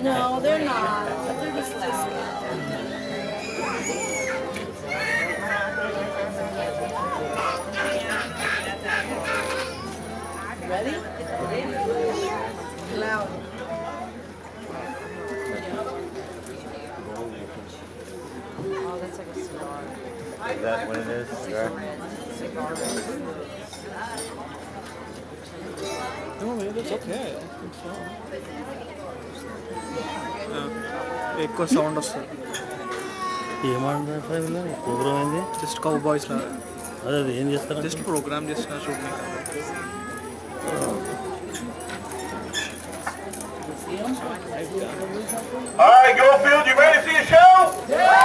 No, they're not. They're just like. Ready? Loud. Oh, that's like a cigar. Is that what it is? Cigar? Cigar. No, man, that's okay. ఎక్కువ sound వస్తుంది ఏమంటారు sir వీళ్ళు programme ఏంది just cow boys లాగా అదే అది ఏం చేస్తారు జస్ట్ ప్రోగ్రామ్ చేస్తున్నా చూడండి All right, Goldfield, you ready to see a show? Yeah!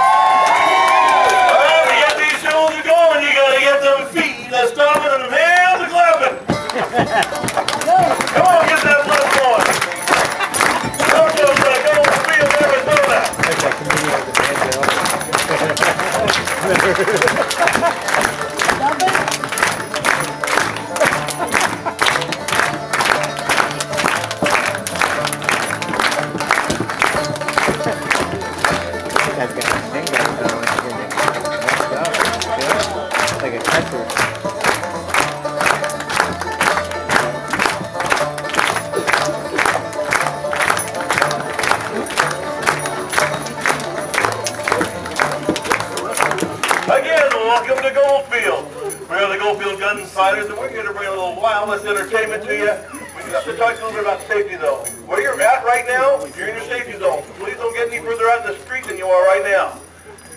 Gun and we're here to bring a little wildness entertainment to you. We just to talk a little bit about safety, though. Where you're at right now, you're in your safety zone. Please don't get any further out in the street than you are right now.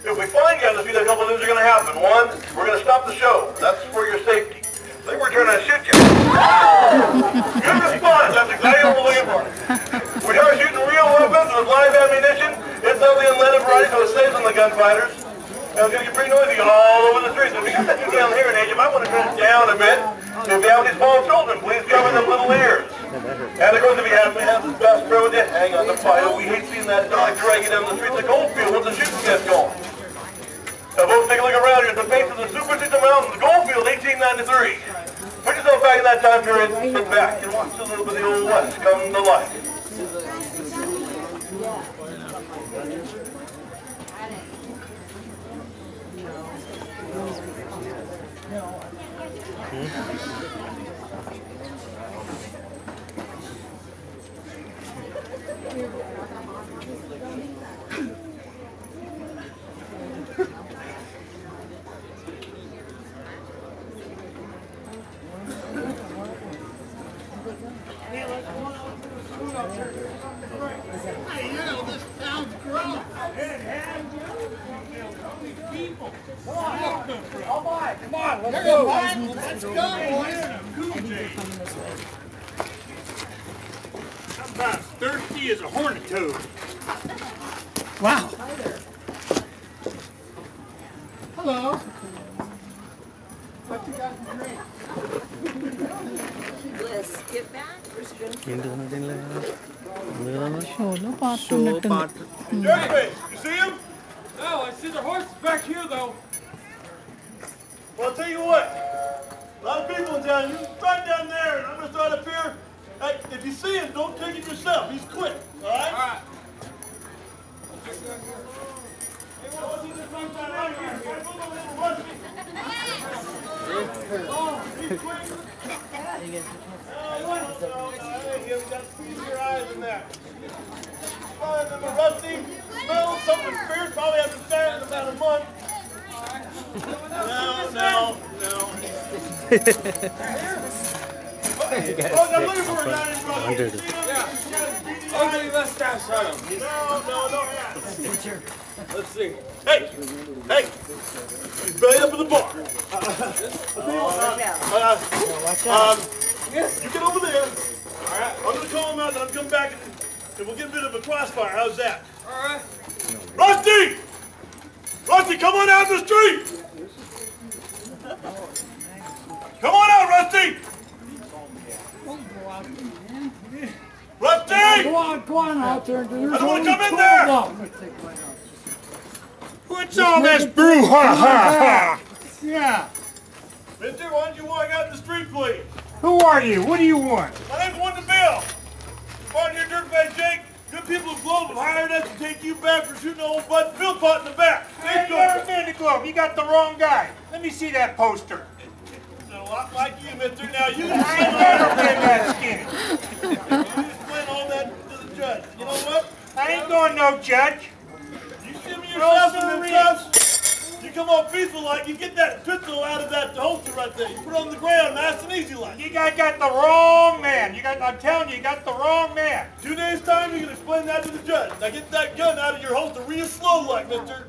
If we find you on the street, a couple things are going to happen. One, we're going to stop the show. That's for your safety. Think we're trying to shoot you. Good response. That's exactly what we're looking for. We are shooting real weapons with live ammunition. It's of the unleaded variety, so it stays on the gunfighters. It's going to get pretty noisy all over the streets. If you got that down here in age, you might want to it down a bit. If you have any small children, please cover them little ears. And of course, if you happen to have best friend with you, hang on the fire. We hate seeing that dog dragging down the streets of Goldfield when the shooting gets going. Now, folks, take a look around here at the base of the Superstition Mountains, Goldfield, 1893. Put yourself back in that time period, sit back, and watch a little bit of the old West come to life. No. Hmm? I'm about thirsty as a hornet toad. Wow. Hello. What you got to drink? Bliss, get back. Where's it going? ఏంటి సంగతి ఏం లేదు ఎందుకన్నా షోలో show back though. Well, I'll tell you what. A lot of people in town, you start down there, and I'm going to start up here. Hey, if you see him, don't take it yourself. He's quick, all right? All right. Hey, well, what's he just run down right here? Gotta move a little rusty. Oh, he's quick. Oh, what? No, hey, you got to squeeze your eyes in there. Find them a rusty, smell something fierce, probably hasn't started in about a month. No, no, no. Oh, guy named Yeah. Ugly mustache on him. No, no, no. Let's see. Hey, hey, he's right up in the bar. Uh, um, you get over there. All right, I'm gonna call him out, and I'm coming back, and, and we'll get a bit of a crossfire. How's that? All right. Rusty, Rusty, come on out the street. Go on, go on out there. There's I don't want to come in there. What's all this brouhaha? Ha. Yeah. Mister, why don't you walk out in the street, please? Who are you? What do you want? My name's Wanda Bill. Part of your dirtbag, Jake. Good people of Globe have hired us to take you back for shooting old Bud Philpott in the back. Hey, you're man Globe. You got the wrong guy. Let me see that poster. It's a lot like you, mister. Now you... I never been that skinny. I ain't going no judge. You shimmy yourself in the cuffs. You come on peaceful like. You get that pistol out of that holster right there. You put it on the ground, nice and easy like. You guys got the wrong man. You got. I'm telling you, you got the wrong man. Two days time, you can explain that to the judge. Now get that gun out of your holster real slow like, mister.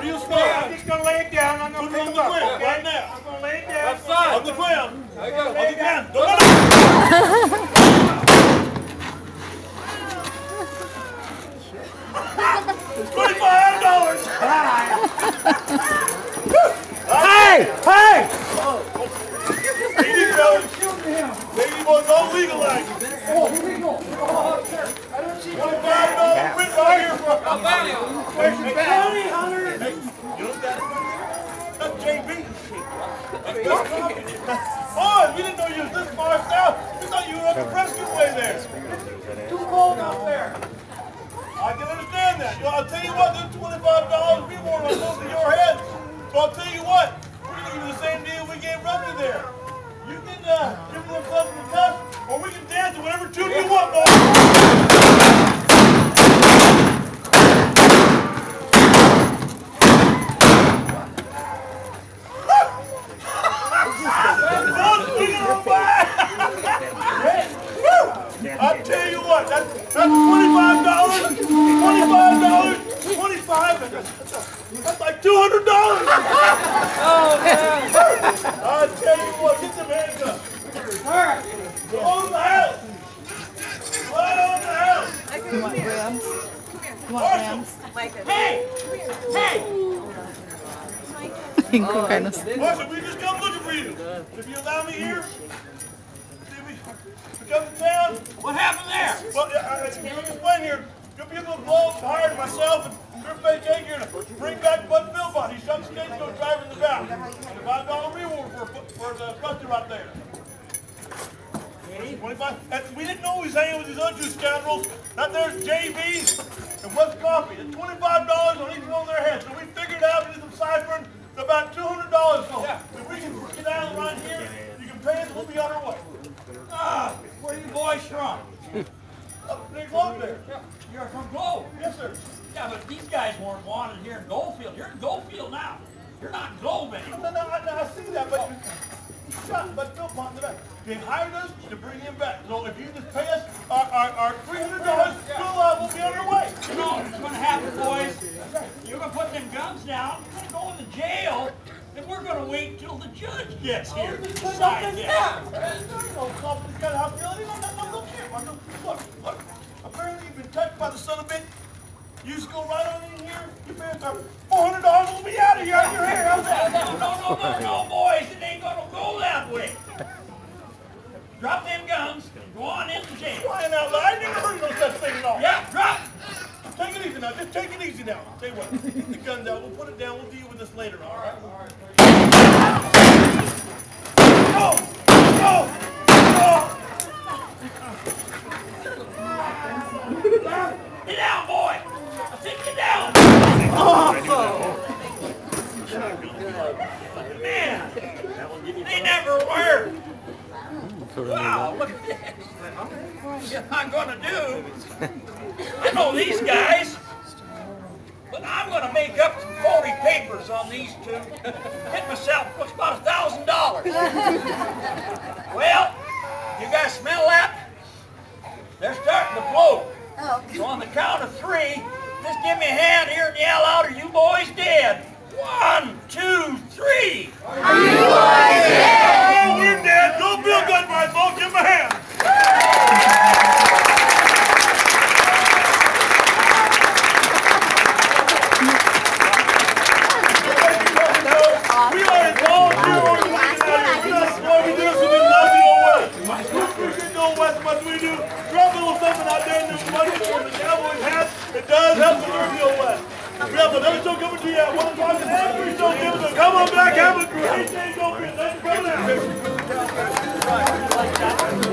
Real slow. I'm just gonna lay it down. I'm gonna Put it on the ground Okay? right now. I'm gonna lay it down. On the ground. On the ground. Don't let it- Twenty-five dollars. Hey! Hey! Easy, fellas. Baby boys, all legalized. Twenty-five dollars. Quit right here for a Where's your bag? You don't got it? That's JB. That's good we didn't know you was this far south. We thought you were up the Prescott way there. Too cold out there. I can know, I'll tell you what, twenty-five dollars we want on both of your heads. So I'll tell you what, we're gonna give you the same deal we gave Rusty there. You can uh, give them something to cuss, or we can dance to whatever tune you want, boy. I tell you what, that's, that's twenty-five dollars, twenty-five dollars, twenty-five, that's like two hundred dollars. I tell you what, get some hands up. On the house. Right on the house. You want rams? You want rams? Hey! Hey! Carnes. Marshall, we just come looking for you. If you allow me here, we, come to town. What happened there? Well, I, I, me explain here. Good people Globe hired myself and Griffin Jake here to bring back Bud Philpott. He shot the stagecoach driver in the back. And a five dollar reward for, for the buster right there. Twenty-five. And we didn't know he was hanging with these other two scoundrels. That there's JB and West Coffee. It's twenty-five dollars on each one of their heads. So we figured out we did some ciphering. It's about two hundred dollars. So if we can get out right here, you can pay us. We'll be on our way. Ah, where you boys from? Up there, Globe there. You're from Globe. Yes, sir. Yeah, but these guys weren't wanted here in Goldfield. You're in Goldfield now. You're not in Globe anymore. No, no, I, no, I see that, but Bud Philpott in the back. They hired us to bring him back. So if you just pay us our, our, our three hundred dollars, we'll, uh, we'll be on our way. You know what's gonna happen, boys? You're gonna put them guns down, you're gonna go in the jail, and we're gonna wait till the judge gets oh, here to decide this. No, somebody's got hostility. No, look here. Look, look. Apparently you've been touched by the son of a bitch. You just go right on in here. You pay us our four hundred dollars. We'll be out of here. Of your hair. How's that? No, no, no, no, no, boys, it ain't gonna go that way. Drop them guns, and go on in the jail. Flying out loud. I never heard of no such thing at all. Yeah, drop. Take it easy now. Just take it easy now. Tell you what. Get the guns out. We'll put it down. We'll deal with this later. All right. All right. Go! Go! Go! Get down, boy. Get down. Man, they never were. Wow, look at this. What I'm gonna do, I know these guys, but I'm gonna make up some on these two. Hit myself, what's about a thousand dollars? Well, you guys smell that? They're starting to blow. So on the count of three, just give me a hand here and yell out, are you boys dead? One, two, three. Oh, as much we do. Drop a little something out there in the money for the Cowboys hat. It does help the Louisville West. We have another show coming to you at 1 o'clock and every show given to Come on back, have a great day. Don't be, coming out.